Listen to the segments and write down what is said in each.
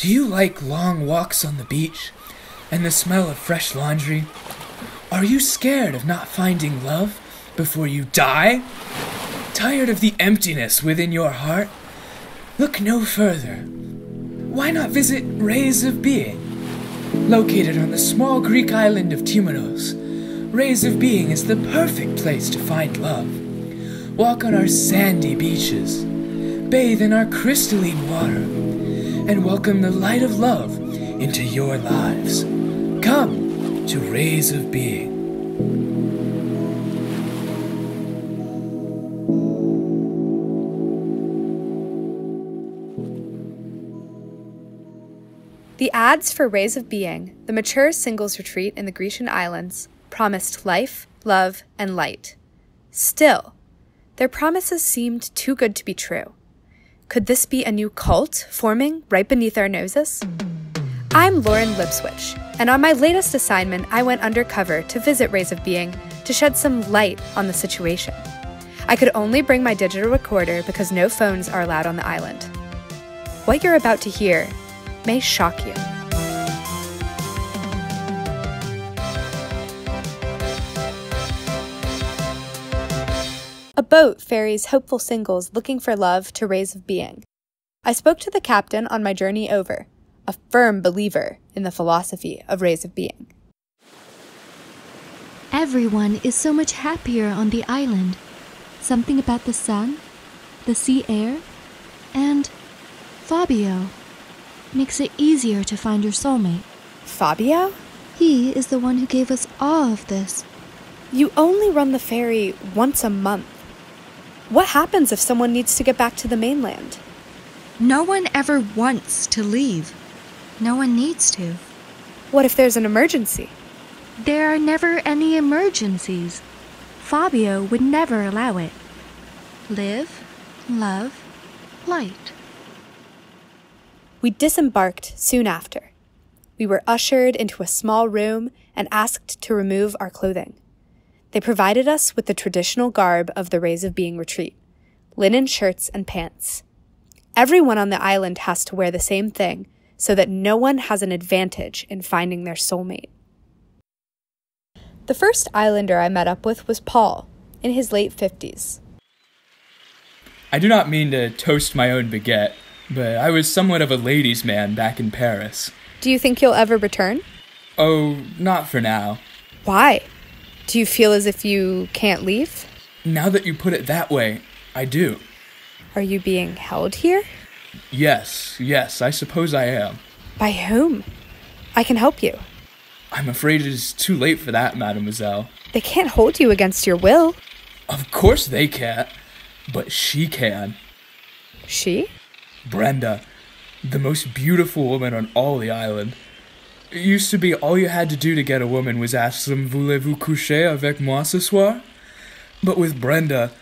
Do you like long walks on the beach and the smell of fresh laundry? Are you scared of not finding love before you die? Tired of the emptiness within your heart? Look no further. Why not visit Rays of Being? Located on the small Greek island of Timaros, Rays of Being is the perfect place to find love. Walk on our sandy beaches, bathe in our crystalline water, and welcome the light of love into your lives. Come to Rays of Being. The ads for Rays of Being, the mature singles retreat in the Grecian islands, promised life, love, and light. Still, their promises seemed too good to be true. Could this be a new cult forming right beneath our noses? I'm Lauren Lipswitch, and on my latest assignment, I went undercover to visit Rays of Being to shed some light on the situation. I could only bring my digital recorder because no phones are allowed on the island. What you're about to hear may shock you. Boat ferries hopeful singles looking for love to Rays of Being. I spoke to the captain on my journey over, a firm believer in the philosophy of Rays of Being. Everyone is so much happier on the island. Something about the sun, the sea air, and Fabio makes it easier to find your soulmate. Fabio? He is the one who gave us all of this. You only run the ferry once a month. What happens if someone needs to get back to the mainland? No one ever wants to leave. No one needs to. What if there's an emergency? There are never any emergencies. Fabio would never allow it. Live, love, light. We disembarked soon after. We were ushered into a small room and asked to remove our clothing. They provided us with the traditional garb of the Rays of Being retreat linen shirts and pants. Everyone on the island has to wear the same thing so that no one has an advantage in finding their soulmate. The first islander I met up with was Paul, in his late 50s. I do not mean to toast my own baguette, but I was somewhat of a ladies' man back in Paris. Do you think you'll ever return? Oh, not for now. Why? Do you feel as if you can't leave? Now that you put it that way, I do. Are you being held here? Yes, yes, I suppose I am. By whom? I can help you. I'm afraid it is too late for that, mademoiselle. They can't hold you against your will. Of course they can't, but she can. She? Brenda, the most beautiful woman on all the island. It used to be all you had to do to get a woman was ask them, Voulez-vous coucher avec moi ce soir? But with Brenda,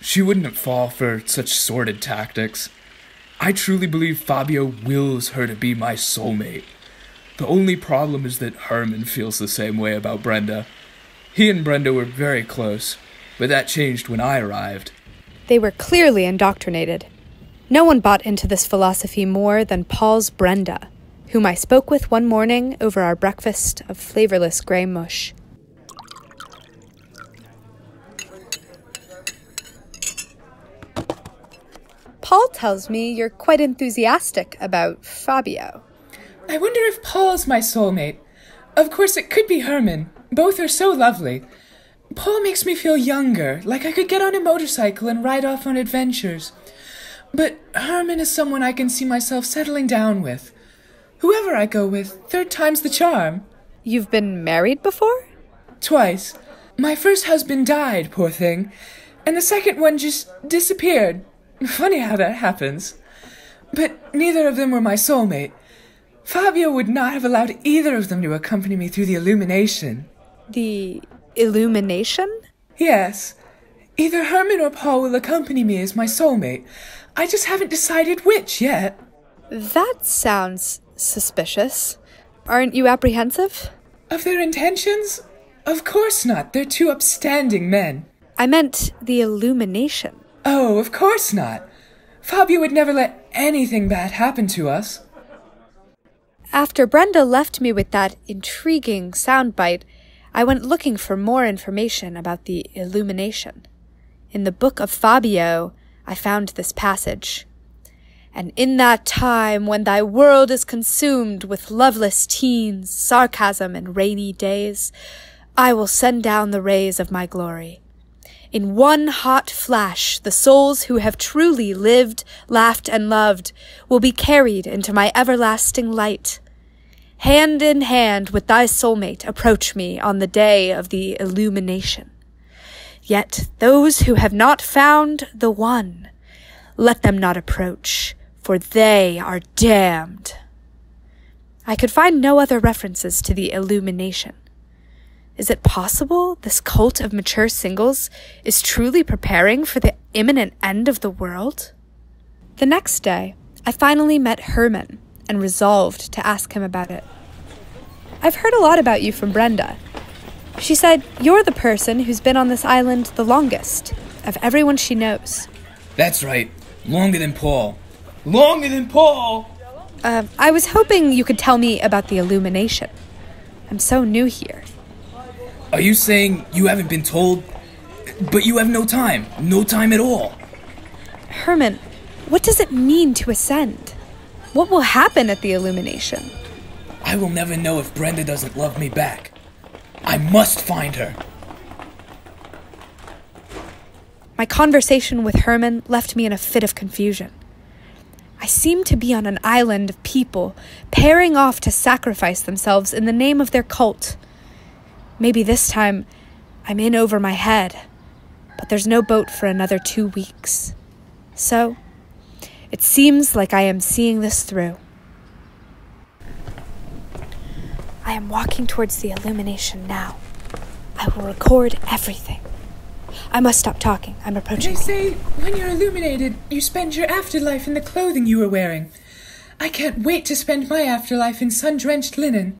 she wouldn't fall for such sordid tactics. I truly believe Fabio wills her to be my soulmate. The only problem is that Herman feels the same way about Brenda. He and Brenda were very close, but that changed when I arrived. They were clearly indoctrinated. No one bought into this philosophy more than Paul's Brenda, whom I spoke with one morning over our breakfast of flavorless gray mush. Paul tells me you're quite enthusiastic about Fabio. I wonder if Paul's my soulmate. Of course, it could be Herman. Both are so lovely. Paul makes me feel younger, like I could get on a motorcycle and ride off on adventures. But Herman is someone I can see myself settling down with. Whoever I go with, third time's the charm. You've been married before? Twice. My first husband died, poor thing, and the second one just disappeared. Funny how that happens. But neither of them were my soulmate. Fabio would not have allowed either of them to accompany me through the illumination. The illumination? Yes. Either Herman or Paul will accompany me as my soulmate. I just haven't decided which yet. That sounds suspicious. Aren't you apprehensive? Of their intentions? Of course not. They're two upstanding men. I meant the illumination. Oh, of course not. Fabio would never let anything bad happen to us. After Brenda left me with that intriguing soundbite, I went looking for more information about the illumination. In the book of Fabio, I found this passage. And in that time when thy world is consumed with loveless teens, sarcasm, and rainy days, I will send down the rays of my glory. In one hot flash, the souls who have truly lived, laughed, and loved will be carried into my everlasting light. Hand in hand with thy soulmate, approach me on the day of the illumination. Yet those who have not found the one, let them not approach, for they are damned. I could find no other references to the illumination. Is it possible this cult of mature singles is truly preparing for the imminent end of the world? The next day, I finally met Herman and resolved to ask him about it. I've heard a lot about you from Brenda. She said you're the person who's been on this island the longest, of everyone she knows. That's right. Longer than Paul. Longer than Paul! Uh, I was hoping you could tell me about the illumination. I'm so new here. Are you saying you haven't been told? But you have no time. No time at all. Herman, what does it mean to ascend? What will happen at the illumination? I will never know if Brenda doesn't love me back. I must find her. My conversation with Herman left me in a fit of confusion. I seemed to be on an island of people pairing off to sacrifice themselves in the name of their cult. Maybe this time I'm in over my head, but there's no boat for another two weeks. So, it seems like I am seeing this through. I am walking towards the illumination now. I will record everything. I must stop talking. I'm approaching. They say when you're illuminated, you spend your afterlife in the clothing you were wearing. I can't wait to spend my afterlife in sun drenched linen.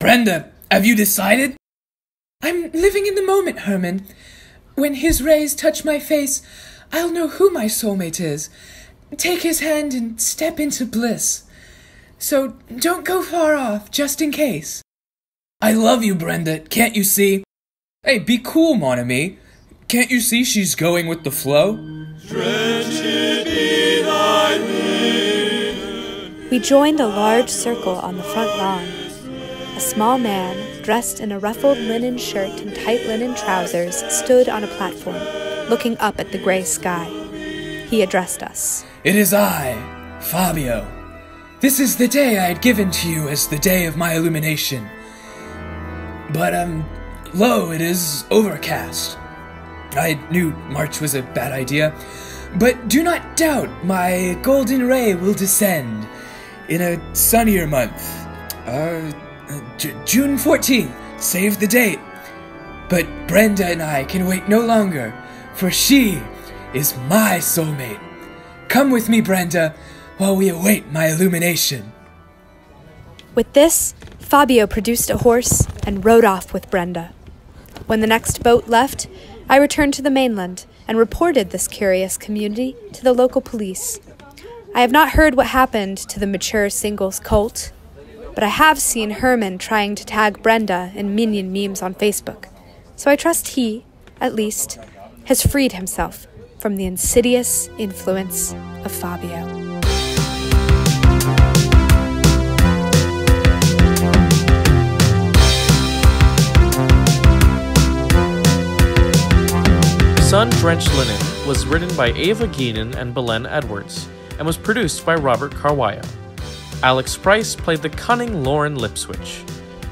Brenda, have you decided? I'm living in the moment, Herman. When his rays touch my face, I'll know who my soulmate is. Take his hand and step into bliss. So don't go far off, just in case. I love you, Brenda, can't you see? Hey, be cool, mon ami. Can't you see she's going with the flow? We joined a large circle on the front lawn. A small man, dressed in a ruffled linen shirt and tight linen trousers, stood on a platform, looking up at the gray sky. He addressed us. It is I, Fabio. This is the day I had given to you as the day of my illumination. But, um, lo, it is overcast. I knew March was a bad idea, but do not doubt my golden ray will descend in a sunnier month. Uh, J- June 14th, save the date. But Brenda and I can wait no longer, for she is my soulmate. Come with me, Brenda, while we await my illumination. With this, Fabio produced a horse and rode off with Brenda. When the next boat left, I returned to the mainland and reported this curious community to the local police. I have not heard what happened to the mature singles cult, but I have seen Herman trying to tag Brenda in minion memes on Facebook, so I trust he, at least, has freed himself from the insidious influence of Fabio. Sun Drenched Linen was written by Ava Geenen and Belen Edwards and was produced by Robert Carhuayo. Alex Price played the cunning Lauren Lipswitch.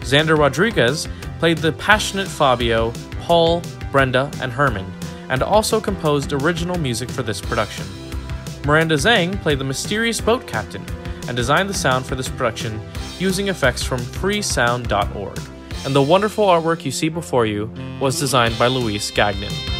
Xander Rodriguez played the passionate Fabio, Paul, Brenda, and Herman, and also composed original music for this production. Miranda Zhang played the mysterious boat captain and designed the sound for this production using effects from freesound.org. And the wonderful artwork you see before you was designed by Louise Gagnon.